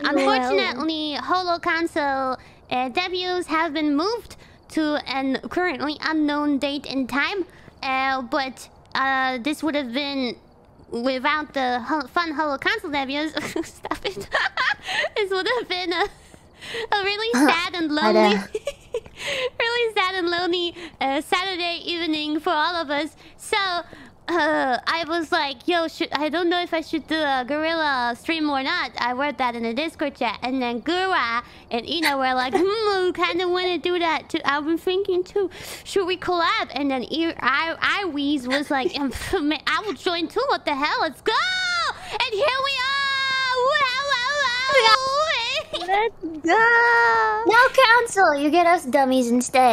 Unfortunately, Holo Council uh, debuts have been moved to an currently unknown date and time. Uh, but uh, this would have been without the ho fun Holo Council debuts. Stop it. this would have been a, a really sad and lonely, really sad and lonely uh, Saturday evening for all of us. So uh, I was like, yo, should, I don't know if I should do a guerrilla stream or not. I wrote that in the Discord chat. And then Gura and Ina were like, hmm, kind of want to do that too. I've been thinking too, should we collab? And then I, I Weez was like, I will join too. What the hell? Let's go! And here we are! Let's go! No council, you get us dummies instead.